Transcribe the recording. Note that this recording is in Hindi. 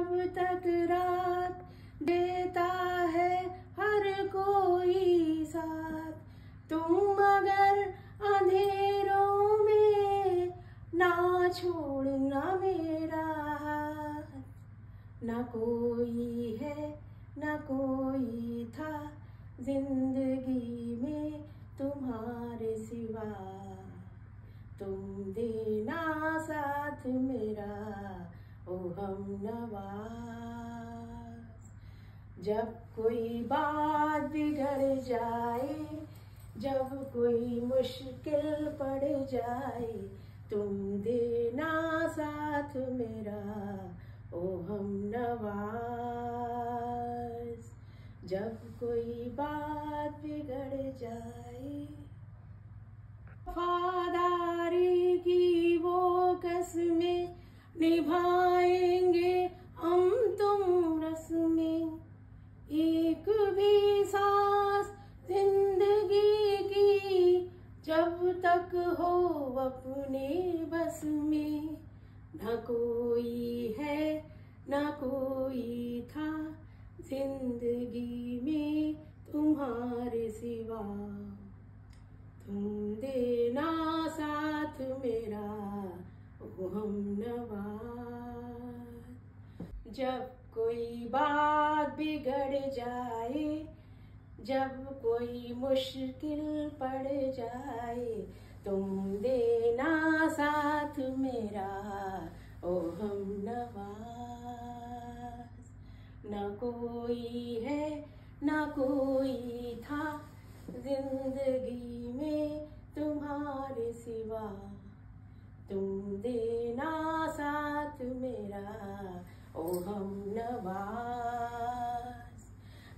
जब तक रात देता है हर कोई साथ। तुम अगर अंधेरों में ना छोड़ना मेरा हाथ, न कोई है, न कोई था ज़िंदगी में तुम्हारे सिवा। तुम देना साथ मेरा ओ हम नवाज़। जब कोई बात बिगड़ जाए, जब कोई मुश्किल पड़ जाए, तुम देना साथ मेरा, ओ हम नवाज़। जब कोई बात बिगड़ जाए, वफादारी भी सांस ज़िंदगी की, जब तक हो अपने बस में। न कोई है, न कोई था ज़िंदगी में तुम्हारे सिवा। तुम देना साथ मेरा, वो हम नवाज़ जब कोई बात बिगड़ जाए, जब कोई मुश्किल पड़ जाए, तुम देना साथ मेरा ओ हम नवाज़। न कोई है, न कोई था, ज़िंदगी में तुम्हारे सिवा। तुम देना